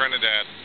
Trinidad.